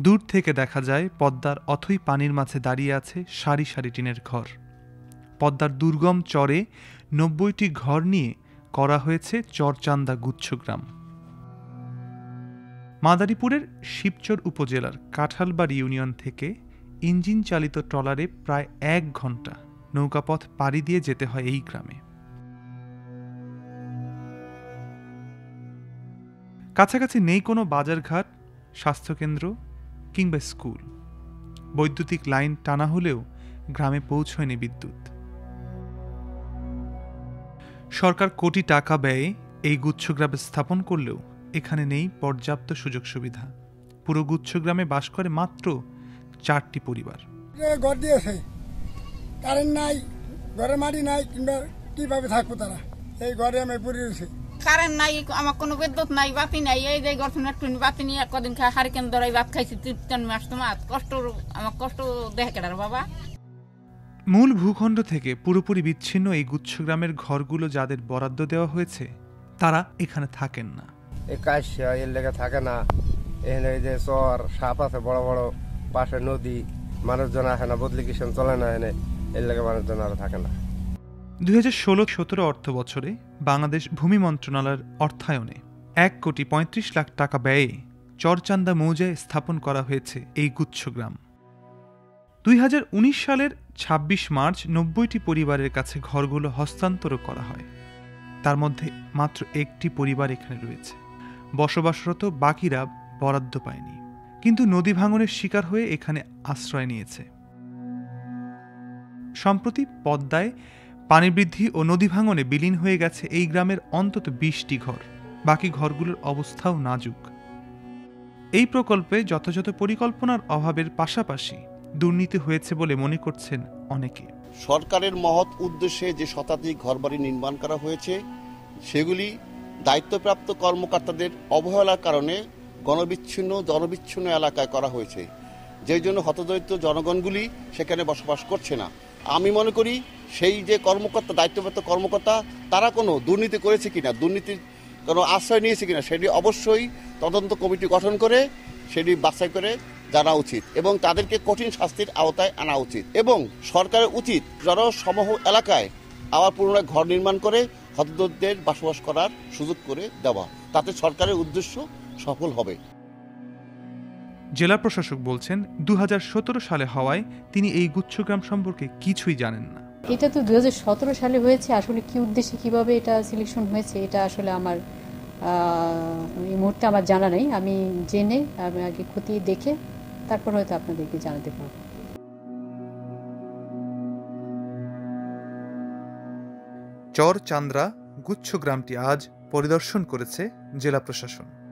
দূর থেকে দেখা যায় পদ্মার অথই পানির মাঝে দাঁড়িয়ে আছে সারি সারি টিনের ঘর। পদ্মার দুর্গম চরে নব্বইটি ঘর নিয়ে করা হয়েছে চরচান্দা গুচ্ছগ্রাম মাদারীপুরের শিবচর উপজেলার কাঁঠালবাড়ি ইউনিয়ন থেকে ইঞ্জিন চালিত ট্রলারে প্রায় এক ঘণ্টা নৌকাপথ পাড়ি দিয়ে যেতে হয় এই গ্রামে। কাছাকাছি নেই কোনো বাজারঘাট, স্বাস্থ্যকেন্দ্র কিংবা স্কুল। বৈদ্যুতিক লাইন টানা হলেও গ্রামে পৌঁছয়নি বিদ্যুৎ। সরকার কোটি টাকা ব্যয়ে এই গুচ্ছগ্রামে স্থাপন করলেও এখানে নেই পর্যাপ্ত সুযোগ সুবিধা। পুরো গুচ্ছগ্রামে বাস করে মাত্র চারটি পরিবার। ঘর দিয়েছে কারেন্ট নাই ঘরে মাটি নাই, কিংবা কীভাবে থাকব তারা? এই ঘরে আমি পড়ে রয়েছি কারেন্ট নাই আমার কোনো বিদ্যুৎ নাই বাতি নাই এই যে গঠন একটু বাতি নিয়ে কদিন খাই হারিকেন ধরাই ভাত খাইছি তিন তিন মাস তোমার কষ্ট আমার কষ্ট দেখে কেটার বাবা। মূল ভূখণ্ড থেকে পুরোপুরি বিচ্ছিন্ন এই গুচ্ছগ্রামের ঘরগুলো যাদের বরাদ্দ দেওয়া হয়েছে তারা এখানে থাকেন না। এই কাশিয়া এর লেগে থাকে না। এখানে এই যে চর সাপ আছে বড় বড় পাশে নদী মানুষজন আসে না বদলি কিষণ চলে না এনে এর লেগে মানুষজন আর থাকে না। দুই হাজার ষোলো সতেরো অর্থ বছরে বাংলাদেশ ভূমি মন্ত্রণালয়ের অর্থায়নে এক কোটি পঁয়ত্রিশ লাখ টাকা ব্যয়ে চরচান্দা মৌজায় স্থাপন করা হয়েছে এই গুচ্ছগ্রাম। দুই হাজার উনিশ সালের ছাব্বিশ মার্চ নব্বইটি পরিবারের কাছে ঘরগুলো হস্তান্তর করা হয়। তার মধ্যে মাত্র একটি পরিবার এখানে রয়েছে। বসবাসরত বাকিরা বরাদ্দ পায়নি, কিন্তু নদী ভাঙনের শিকার হয়ে এখানে আশ্রয় নিয়েছে। সম্প্রতি পদ্মায় পানি বৃদ্ধি ও নদী ভাঙনে বিলীন হয়ে গেছে এই গ্রামের অন্তত বিশটি ঘর। বাকি ঘরগুলোর অবস্থাও নাজুক। এই প্রকল্পে যথাযথ পরিকল্পনার অভাবের পাশাপাশি দুর্নীতি হয়েছে বলে মনে করছেন অনেকে। সরকারের মহৎ উদ্দেশ্যে যে শতাধিক ঘরবাড়ি নির্মাণ করা হয়েছে, সেগুলি দায়িত্বপ্রাপ্ত কর্মকর্তাদের অবহেলার কারণে গণবিচ্ছিন্ন, জনবিচ্ছিন্ন এলাকায় করা হয়েছে। যেই জন্য হতদরিদ্র জনগণগুলি সেখানে বসবাস করছে না। আমি মনে করি সেই যে কর্মকর্তা, দায়িত্বপ্রাপ্ত কর্মকর্তা, তারা কোনো দুর্নীতি করেছে কিনা, দুর্নীতির কোনো আশ্রয় নিয়েছে কিনা, সেটি অবশ্যই তদন্ত কমিটি গঠন করে, সেটি বাছাই করে জানা উচিত এবং তাদেরকে কঠিন শাস্তির আওতায় আনা উচিত এবং সরকারের উচিত জনসমূহ এলাকায় আবার পুনরায় ঘর নির্মাণ করে হতদরদের বসবাস করার সুযোগ করে দেওয়া। তাতে সরকারের উদ্দেশ্য সফল হবে। জেলা প্রশাসক বলছেন দু হাজার সতেরো সালে হওয়ায় তিনি এই গুচ্ছগ্রাম সম্পর্কে কিছুই জানেন না। এটা তো দুই হাজার সতেরো সালে হয়েছে আসলে কি উদ্দেশ্যে কীভাবে এটা সিলেকশন হয়েছে এটা আসলে আমার আহ, এই মুহূর্তে আমার জানা নেই। আমি জেনে আমি আগে খতিয়ে দেখে তারপর হয়তো আপনাদেরকে জানাতে পারব। চর চান্দ্রা গুচ্ছ গ্রামটি আজ পরিদর্শন করেছে জেলা প্রশাসন।